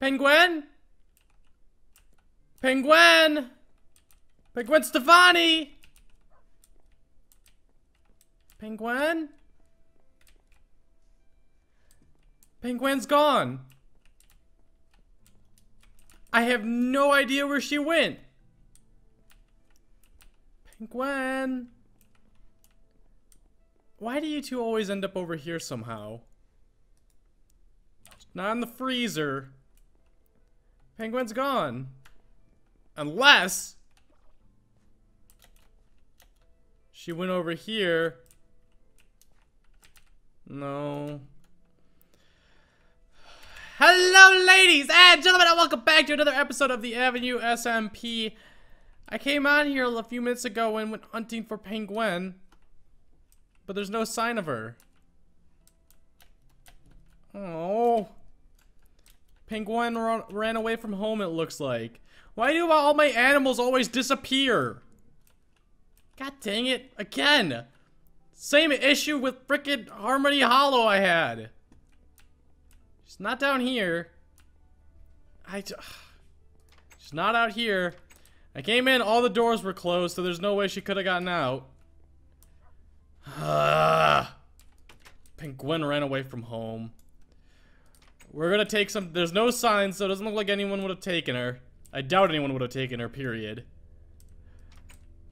Pengwen? Pengwen? Pengwen Stefani? Pengwen? Pengwen's gone. I have no idea where she went. Pengwen. Why do you two always end up over here somehow? Not in the freezer. Pengwen's gone. Unless... She went over here. No. Hello, ladies and gentlemen, and welcome back to another episode of the Avenue SMP. I came on here a few minutes ago and went hunting for Pengwen, but there's no sign of her. Oh. Pengwen ran away from home, it looks like. Why do all my animals always disappear? God dang it, again! Same issue with frickin' Harmony Hollow I had. She's not down here. I. She's not out here. I came in, all the doors were closed, so there's no way she could have gotten out. Pengwen ran away from home. We're gonna take some- there's no signs, so it doesn't look like anyone would have taken her. I doubt anyone would have taken her, period.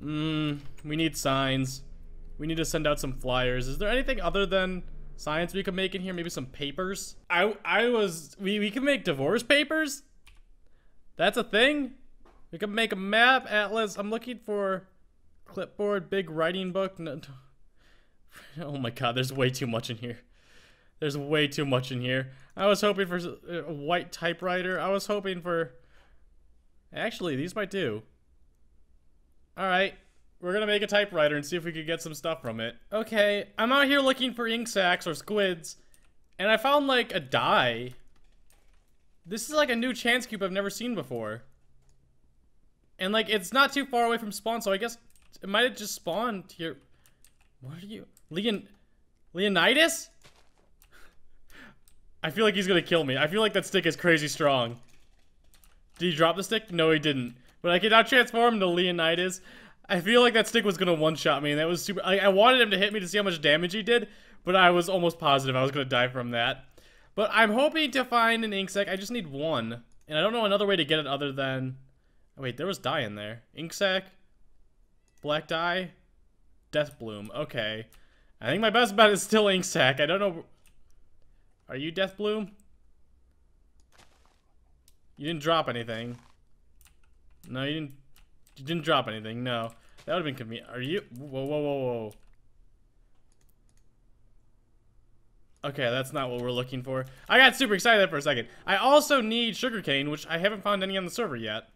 Mmm, we need signs. We need to send out some flyers. Is there anything other than Science we could make in here, maybe some papers. I I was we we can make divorce papers. That's a thing. We could make a map atlas. I'm looking for clipboard, big writing book. No, oh my god, there's way too much in here. There's way too much in here. I was hoping for uh, a white typewriter. I was hoping for. Actually, these might do. All right. We're gonna make a typewriter and see if we could get some stuff from it. Okay, I'm out here looking for ink sacs or squids, and I found like a die. This is like a new chance cube I've never seen before. And like, it's not too far away from spawn, so I guess it might have just spawned here. What are you? Leon... Leonidas? I feel like he's gonna kill me. I feel like that stick is crazy strong. Did he drop the stick? No, he didn't. But I can now transform into Leonidas. I feel like that stick was gonna one-shot me, and that was super- I, I wanted him to hit me to see how much damage he did, but I was almost positive I was gonna die from that. But I'm hoping to find an ink sac. I just need one. And I don't know another way to get it other than... Oh, wait, there was dye in there. Ink sac. Black dye. Death bloom. Okay. I think my best bet is still ink sac. I don't know... Are you Death Bloom? You didn't drop anything. No, you didn't you didn't drop anything, no. That would have been convenient. Are you? Whoa, whoa, whoa, whoa. Okay, that's not what we're looking for. I got super excited for a second. I also need sugarcane, which I haven't found any on the server yet.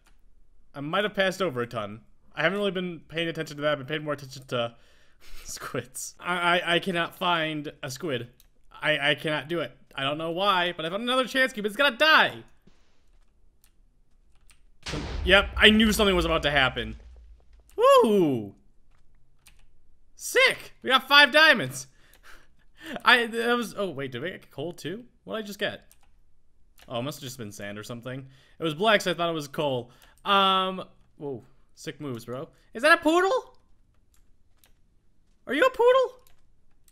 I might have passed over a ton. I haven't really been paying attention to that. I've been paying more attention to squids. I, I, I cannot find a squid. I, I cannot do it. I don't know why, but I found another chance cube. It's gonna die. Yep, I knew something was about to happen. Woo! Sick! We got five diamonds. I that was oh wait, did we get coal too? What did I just get? Oh, it must have just been sand or something. It was black, so I thought it was coal. Um whoa, sick moves, bro. Is that a poodle? Are you a poodle?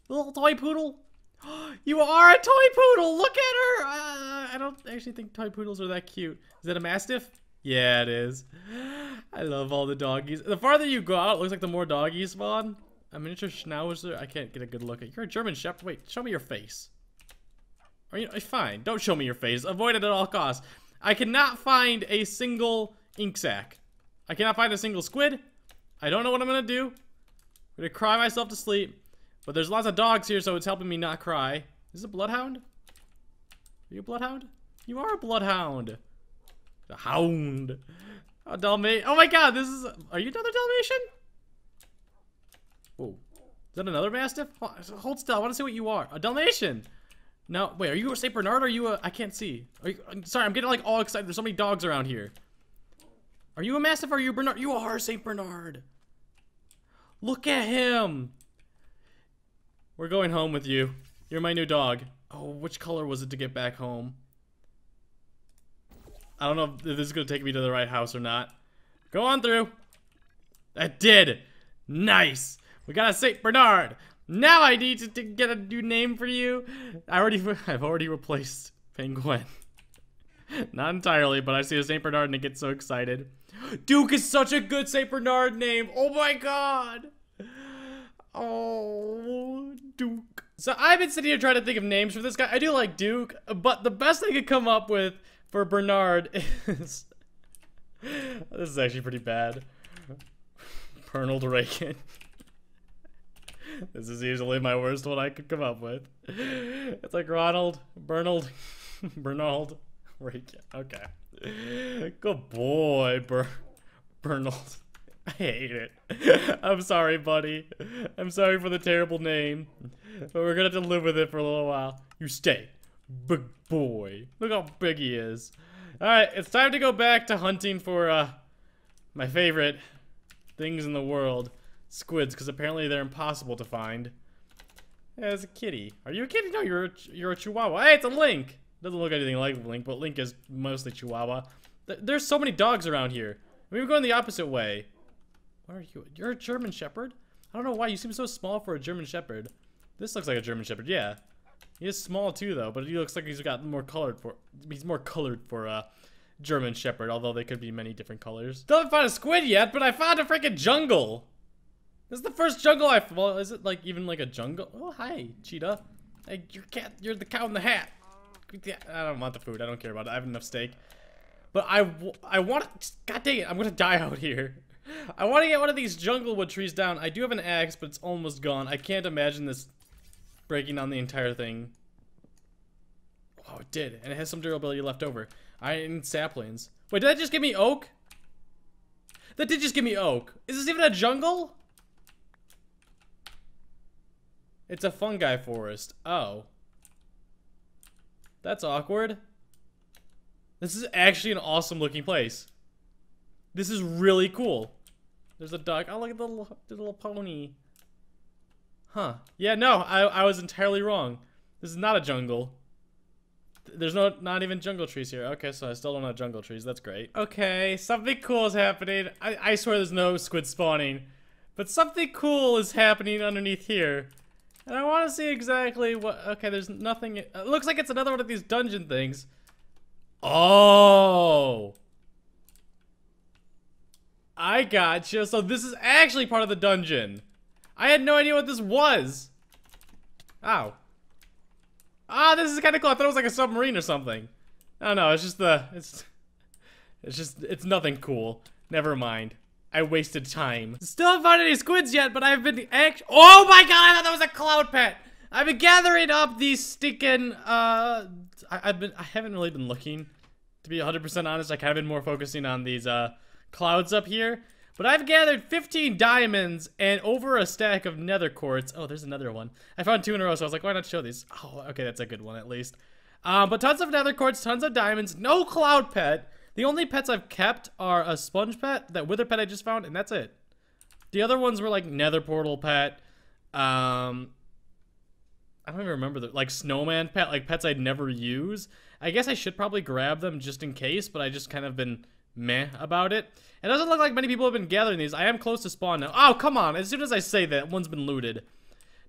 A little toy poodle? you are a toy poodle! Look at her! Uh, I don't actually think toy poodles are that cute. Is that a mastiff? Yeah, it is. I love all the doggies. The farther you go out, it looks like the more doggies spawn. A miniature schnauzer. I can't get a good look at. You're a German Shepherd. Wait, show me your face. Are you fine? Don't show me your face. Avoid it at all costs. I cannot find a single ink sac. I cannot find a single squid. I don't know what I'm gonna do. I'm gonna cry myself to sleep. But there's lots of dogs here, so it's helping me not cry. Is this a bloodhound? Are you a bloodhound? You are a bloodhound. The hound. Oh, Dalmatian. Oh my god, this is. Are you another Dalmatian? Whoa. Is that another Mastiff? Hold still. I want to see what you are. A Dalmatian. No, wait, are you a St. Bernard or are you a. I can't see. You, I'm sorry, I'm getting like all excited. There's so many dogs around here. Are you a Mastiff or are you a Bernard? You are St. Bernard. Look at him. We're going home with you. You're my new dog. Oh, which color was it to get back home? I don't know if this is gonna take me to the right house or not. Go on through. I did. Nice. We got a Saint Bernard. Now I need to, to get a new name for you. I already, I've already replaced Pengwen. Not entirely, but I see a Saint Bernard and I get so excited. Duke is such a good Saint Bernard name. Oh my god. Oh, Duke. So I've been sitting here trying to think of names for this guy. I do like Duke, but the best I could come up with for Bernard is... this is actually pretty bad. Bernald Reagan. this is usually my worst one I could come up with. It's like Ronald, Bernald, Bernald, Reagan. Okay. Good boy, Ber Bernald. I hate it. I'm sorry, buddy. I'm sorry for the terrible name. But we're gonna have to live with it for a little while. You stay. Big boy. Look how big he is. Alright, it's time to go back to hunting for, uh, my favorite things in the world. Squids, because apparently they're impossible to find. It's a kitty. Are you a kitty? No, you're a, you're a chihuahua. Hey, it's a Link! Doesn't look anything like Link, but Link is mostly chihuahua. Th there's so many dogs around here. We're going the opposite way. Where are you? You're a German Shepherd? I don't know why. You seem so small for a German Shepherd. This looks like a German Shepherd, yeah. He is small too, though, but he looks like he's got more colored for. He's more colored for a German Shepherd, although they could be many different colors. Still haven't found a squid yet, but I found a freaking jungle. This is the first jungle I. Well, is it like even like a jungle? Oh, hi, cheetah. Hey, your cat. You're the cow in the hat. I don't want the food. I don't care about it. I have enough steak. But I, I want. God dang it! I'm gonna die out here. I want to get one of these jungle wood trees down. I do have an axe, but it's almost gone. I can't imagine this breaking down the entire thing. Oh, it did. And it has some durability left over. I need saplings. Wait, did that just give me oak? That did just give me oak. Is this even a jungle? It's a fungi forest. Oh. That's awkward. This is actually an awesome looking place. This is really cool. There's a duck. Oh, look at the little, the little pony. Huh. Yeah, no, I, I was entirely wrong. This is not a jungle. There's no, not even jungle trees here. Okay, so I still don't have jungle trees. That's great. Okay, something cool is happening. I, I swear there's no squid spawning. But something cool is happening underneath here. And I want to see exactly what... Okay, there's nothing... It looks like it's another one of these dungeon things. Oh! I gotcha. So this is actually part of the dungeon. I had no idea what this was. Ow. Ah, this is kind of cool. I thought it was like a submarine or something. I don't know. It's just the... It's... It's just... It's nothing cool. Never mind. I wasted time. Still haven't found any squids yet, but I've been act- Oh my god, I thought that was a cloud pet! I've been gathering up these stinking, uh... I, have been- I haven't really been looking. To be 100% honest, I kind of been more focusing on these, uh, clouds up here. But I've gathered 15 diamonds and over a stack of nether quartz. Oh, there's another one. I found two in a row, so I was like, why not show these? Oh, okay, that's a good one at least. Um, but tons of nether quartz, tons of diamonds, no cloud pet. The only pets I've kept are a sponge pet, that wither pet I just found, and that's it. The other ones were like nether portal pet, um, I don't even remember the like snowman pet, like pets I'd never use. I guess I should probably grab them just in case, but I just kind of been meh about it. It doesn't look like many people have been gathering these. I am close to spawn now. Oh, come on. As soon as I say that, one's been looted.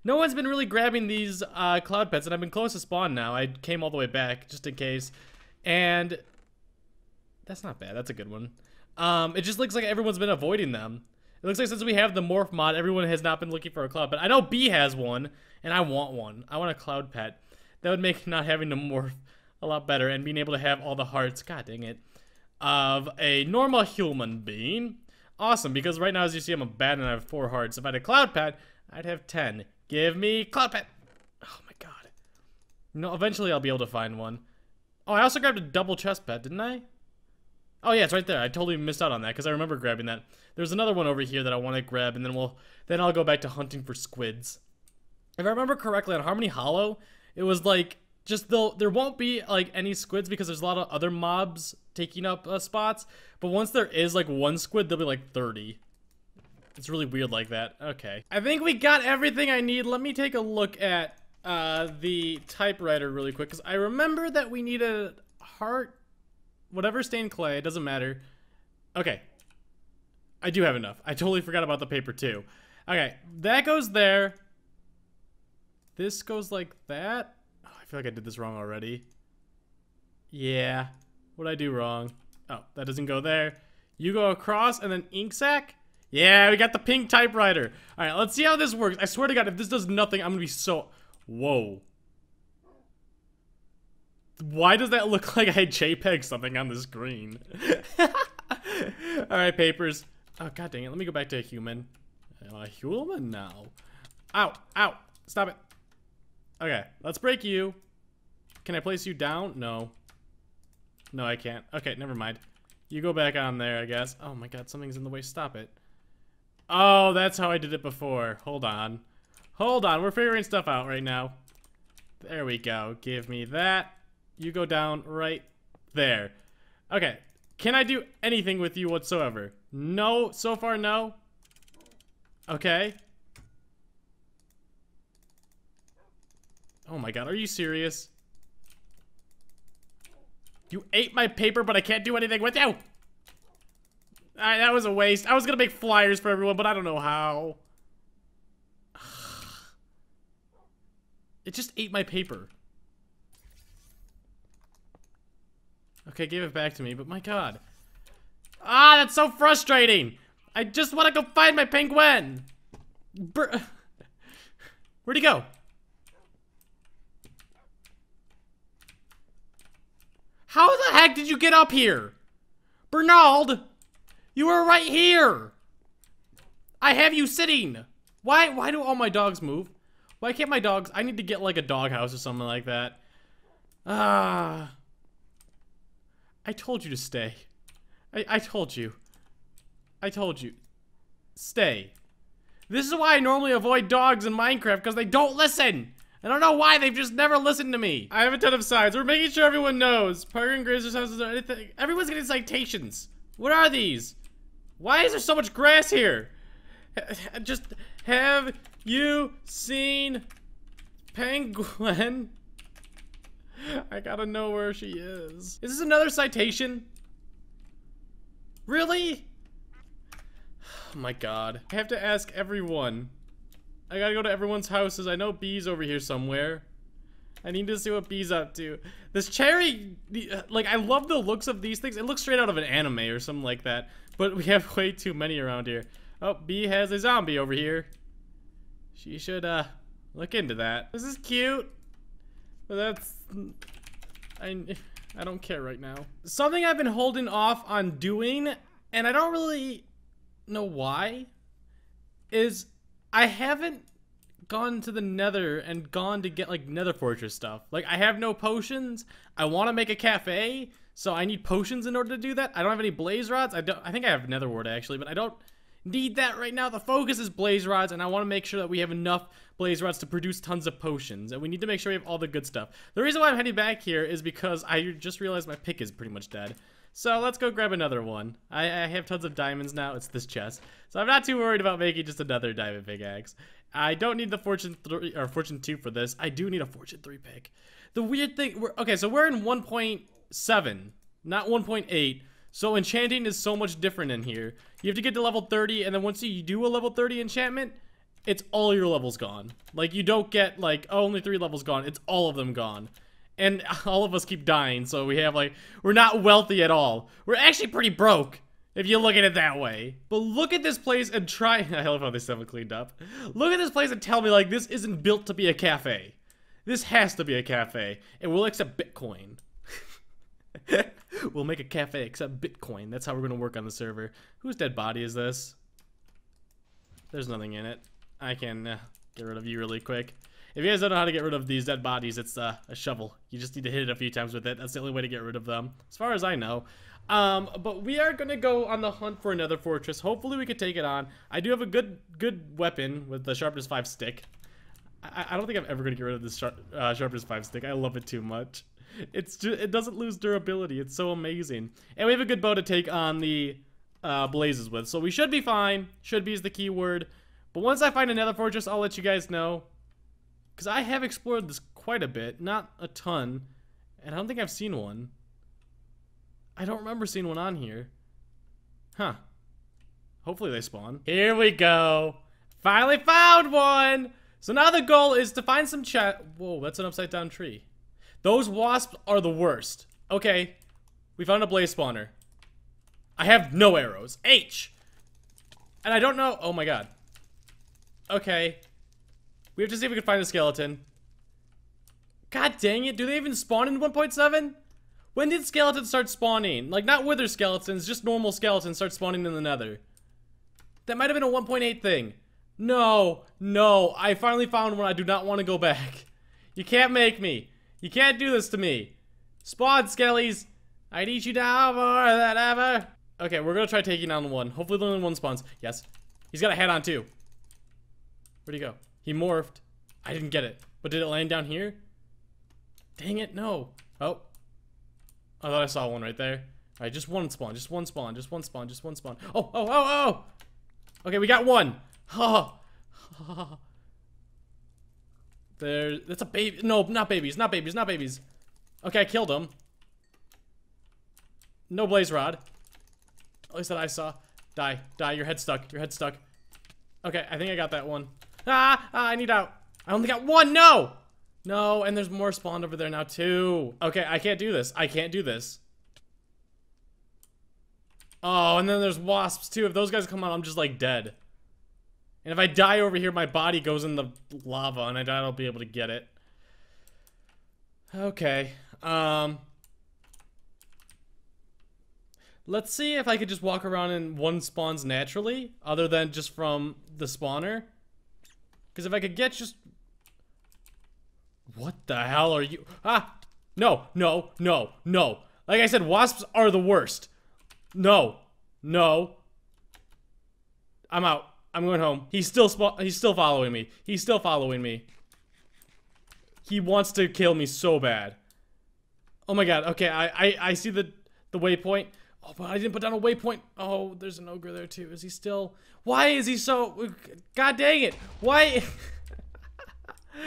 No one's been really grabbing these uh, cloud pets, and I've been close to spawn now. I came all the way back just in case. And that's not bad. That's a good one. Um, it just looks like everyone's been avoiding them. It looks like since we have the morph mod, everyone has not been looking for a cloud pet. I know Bee has one, and I want one. I want a cloud pet. That would make not having to morph a lot better and being able to have all the hearts, god dang it, of a normal human being. Awesome, because right now, as you see, I'm a bat and I have four hearts. If I had a cloud pet, I'd have 10. Give me cloud pet. Oh my god. No, eventually I'll be able to find one. Oh, I also grabbed a double chest pet, didn't I? Oh yeah, it's right there. I totally missed out on that because I remember grabbing that. There's another one over here that I want to grab, and then we'll then I'll go back to hunting for squids. If I remember correctly, on Harmony Hollow, it was like just though there won't be like any squids because there's a lot of other mobs taking up uh, spots. But once there is like one squid, there'll be like 30. It's really weird like that. Okay. I think we got everything I need. Let me take a look at uh, the typewriter really quick because I remember that we need a heart whatever stained clay, it doesn't matter. Okay. I do have enough. I totally forgot about the paper too. Okay, that goes there. This goes like that. Oh, I feel like I did this wrong already. Yeah. What I do wrong? Oh, that doesn't go there. You go across and then ink sac? Yeah, we got the pink typewriter. All right, let's see how this works. I swear to God, if this does nothing, I'm gonna be so... Whoa. Why does that look like I JPEG something on the screen? Alright, papers. Oh, god dang it. Let me go back to a human. Am a human now. Ow, ow. Stop it. Okay, let's break you. Can I place you down? No. No, I can't. Okay, never mind. You go back on there, I guess. Oh my god, something's in the way. Stop it. Oh, that's how I did it before. Hold on. Hold on, we're figuring stuff out right now. There we go. Give me that. You go down right there. Okay. Can I do anything with you whatsoever? No. So far, no. Okay. Oh my god, are you serious? You ate my paper, but I can't do anything with you! That was a waste. I was gonna make flyers for everyone, but I don't know how. It just ate my paper. Okay, give it back to me, but my god. Ah, that's so frustrating! I just want to go find my Pengwen! Where'd he go? How the heck did you get up here? Bernard! You were right here! I have you sitting! Why, why do all my dogs move? Why can't my dogs, I need to get like a doghouse or something like that. Ah. I told you to stay. I, I told you. I told you. Stay. This is why I normally avoid dogs in Minecraft, because they don't listen! I don't know why, they've just never listened to me. I have a ton of signs. We're making sure everyone knows. Parker and Graser's houses or anything. Everyone's getting citations. What are these? Why is there so much grass here? Just, have you seen Pengwen? I gotta know where she is. Is this another citation? Really? Oh my god. I have to ask everyone. I gotta go to everyone's houses. I know Bee's over here somewhere. I need to see what Bee's up to. This cherry, like, I love the looks of these things. It looks straight out of an anime or something like that. But we have way too many around here. Oh, Bee has a zombie over here. She should, uh, look into that. This is cute. But that's... I, I don't care right now. Something I've been holding off on doing, and I don't really know why, is I haven't gone to the nether and gone to get like nether fortress stuff. Like I have no potions. I want to make a cafe, so I need potions in order to do that. I don't have any blaze rods. I don't I think I have nether wart actually, but I don't need that right now. The focus is blaze rods, and I want to make sure that we have enough blaze rods to produce tons of potions. And we need to make sure we have all the good stuff. The reason why I'm heading back here is because I just realized my pick is pretty much dead. So let's go grab another one. I, I have tons of diamonds now. It's this chest. So I'm not too worried about making just another diamond pickaxe. I don't need the fortune 3 or fortune 2 for this. I do need a fortune 3 pick. The weird thing, we're, okay, so we're in 1.7, not 1.8. So enchanting is so much different in here. You have to get to level 30, and then once you do a level 30 enchantment, it's all your levels gone. Like, you don't get, like, oh, only three levels gone. It's all of them gone. And all of us keep dying, so we have, like, we're not wealthy at all. We're actually pretty broke, if you look at it that way. But look at this place and try- I love how they still cleaned up. Look at this place and tell me, like, this isn't built to be a cafe. This has to be a cafe, and we'll accept Bitcoin. we'll make a cafe except Bitcoin. That's how we're gonna work on the server. Whose dead body is this? There's nothing in it. I can uh, get rid of you really quick. If you guys don't know how to get rid of these dead bodies, it's uh, a shovel. You just need to hit it a few times with it. That's the only way to get rid of them, as far as I know. Um, but we are gonna go on the hunt for another fortress. Hopefully we can take it on. I do have a good good weapon with the sharpness 5 stick. I, I don't think I'm ever gonna get rid of this sharp, uh, sharpness 5 stick. I love it too much. It's it doesn't lose durability. It's so amazing. And we have a good bow to take on the uh, blazes with. So we should be fine. Should be is the key word. But once I find another fortress, I'll let you guys know. Because I have explored this quite a bit. Not a ton. And I don't think I've seen one. I don't remember seeing one on here. Huh. Hopefully they spawn. Here we go. Finally found one! So now the goal is to find some chat. Whoa, that's an upside down tree. Those wasps are the worst. Okay, we found a blaze spawner. I have no arrows. H! And I don't know. Oh my god. Okay. We have to see if we can find a skeleton. God dang it. Do they even spawn in 1.7? When did skeletons start spawning? Like, not wither skeletons, just normal skeletons start spawning in the nether. That might have been a 1.8 thing. No, no, I finally found one. I do not want to go back. You can't make me. You can't do this to me. Spawn, skellies. I'd eat you down more than ever. Okay, we're gonna try taking down one. Hopefully the only one spawns. Yes. He's got a head on too. Where'd he go? He morphed. I didn't get it. But did it land down here? Dang it, no. Oh. I thought I saw one right there. Alright, just one spawn, just one spawn, just one spawn, just one spawn. Oh, oh, oh, oh! Okay, we got one. Ha. Oh. there, that's a baby. No, not babies, not babies, not babies. Okay, I killed him. No blaze rod. At least that I saw. Die, die, your head stuck, your head stuck. Okay, I think I got that one. Ah, ah, I need out. I only got one, no! No, and there's more spawned over there now too. Okay, I can't do this. I can't do this. Oh, and then there's wasps too. If those guys come out, I'm just like dead. And if I die over here, my body goes in the lava and I I'll be able to get it. Okay. Um... Let's see if I could just walk around and one spawns naturally, other than just from the spawner. Because if I could get just... What the hell are you... Ah! No, no, no, no. Like I said, wasps are the worst. No. No. I'm out. I'm going home. He's still he's still following me. He's still following me. He wants to kill me so bad. Oh my god. Okay, I I, I see the the waypoint. Oh, but I didn't put down a waypoint. Oh, there's an ogre there too. Is he still? Why is he so? God dang it! Why?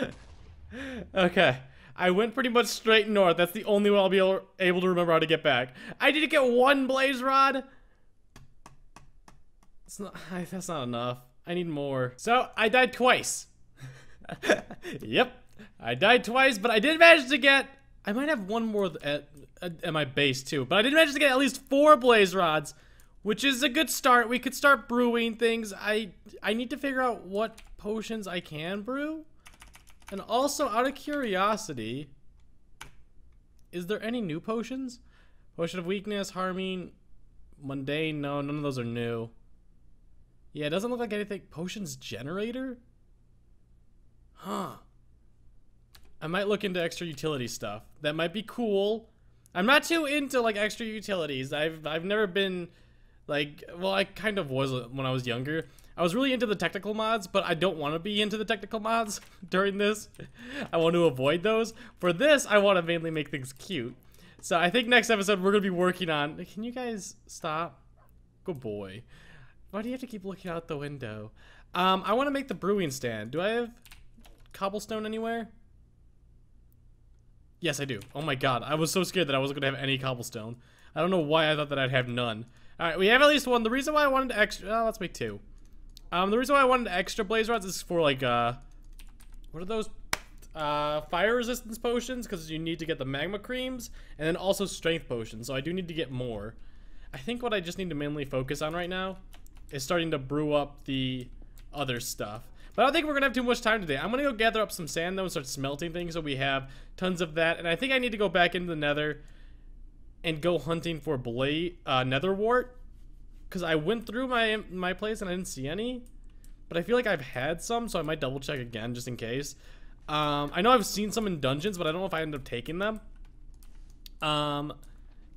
okay. I went pretty much straight north. That's the only way I'll be able to remember how to get back. I didn't get one blaze rod. It's not, that's not enough. I need more. So, I died twice. yep. I died twice, but I did manage to get... I might have one more at, at, my base, too. But I did manage to get at least four blaze rods, which is a good start. We could start brewing things. I, I need to figure out what potions I can brew. And also, out of curiosity, is there any new potions? Potion of weakness, harming, mundane. No, none of those are new. Yeah, it doesn't look like anything. Potions generator? Huh. I might look into extra utility stuff. That might be cool. I'm not too into like extra utilities. I've I've never been like well, I kind of was when I was younger. I was really into the technical mods, but I don't want to be into the technical mods during this. I want to avoid those. For this, I want to mainly make things cute. So I think next episode we're going to be working on... Can you guys stop? Good boy. Why do you have to keep looking out the window? Um, I want to make the brewing stand. Do I have cobblestone anywhere? Yes, I do. Oh my god. I was so scared that I wasn't going to have any cobblestone. I don't know why I thought that I'd have none. Alright, we have at least one. The reason why I wanted extra... Oh, let's make two. Um, the reason why I wanted extra blaze rods is for like, uh, what are those? Uh, fire resistance potions, because you need to get the magma creams, and then also strength potions, so I do need to get more. I think what I just need to mainly focus on right now is starting to brew up the other stuff. But I don't think we're gonna have too much time today. I'm gonna go gather up some sand though and start smelting things so we have tons of that. And I think I need to go back into the nether and go hunting for blade uh, nether wart because I went through my my place and I didn't see any, but I feel like I've had some, so I might double check again just in case. Um, I know I've seen some in dungeons, but I don't know if I end up taking them. Um,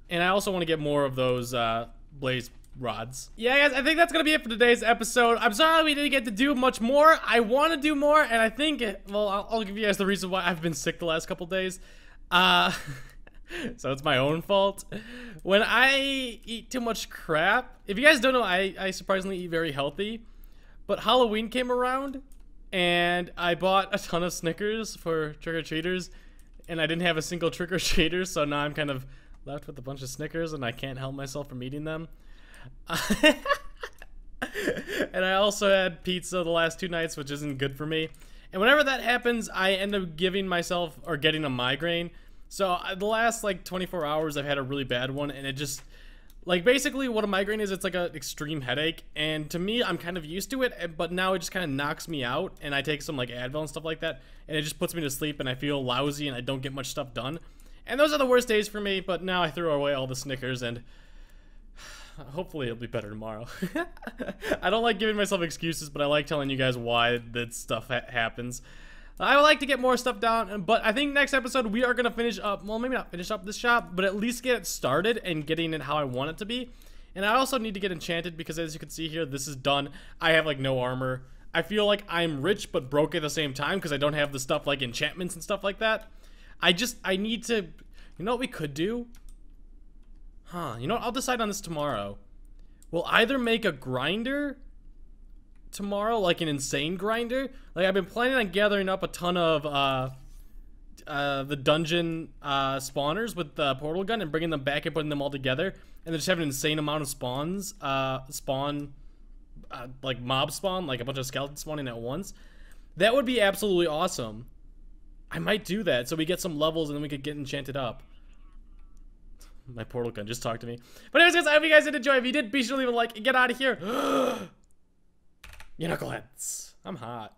and I also want to get more of those uh, blaze rods. Yeah, guys, I think that's gonna be it for today's episode. I'm sorry we didn't get to do much more. I want to do more, and I think, well, I'll, I'll, give you guys the reason why I've been sick the last couple days. Uh. so it's my own fault. When I eat too much crap, if you guys don't know, I, I surprisingly eat very healthy. But Halloween came around, and I bought a ton of Snickers for trick-or-treaters, and I didn't have a single trick-or-treater, so now I'm kind of left with a bunch of Snickers and I can't help myself from eating them. and I also had pizza the last two nights, which isn't good for me. And whenever that happens, I end up giving myself or getting a migraine. So uh, the last like 24 hours, I've had a really bad one, and it just like basically what a migraine is. It's like an extreme headache, and to me, I'm kind of used to it. But now it just kind of knocks me out, and I take some like Advil and stuff like that, and it just puts me to sleep, and I feel lousy, and I don't get much stuff done. And those are the worst days for me. But now I threw away all the Snickers and hopefully it'll be better tomorrow. I don't like giving myself excuses, but I like telling you guys why that stuff ha happens. I would like to get more stuff down, but I think next episode we are going to finish up, well, maybe not finish up this shop, but at least get it started and getting it how I want it to be. And I also need to get enchanted because as you can see here, this is done. I have like no armor. I feel like I'm rich but broke at the same time because I don't have the stuff like enchantments and stuff like that. I just, I need to, you know what we could do? Huh, you know what? I'll decide on this tomorrow. We'll either make a grinder tomorrow, like an insane grinder. Like, I've been planning on gathering up a ton of, uh, uh, the dungeon, uh, spawners with the portal gun and bringing them back and putting them all together. And then just have an insane amount of spawns, uh, spawn, uh, like mob spawn, like a bunch of skeletons spawning at once. That would be absolutely awesome. I might do that so we get some levels and then we could get enchanted up. My portal gun just talked to me. But anyways, guys, I hope you guys did enjoy. If you did, be sure to leave a like and get out of here. you knuckleheads. I'm hot.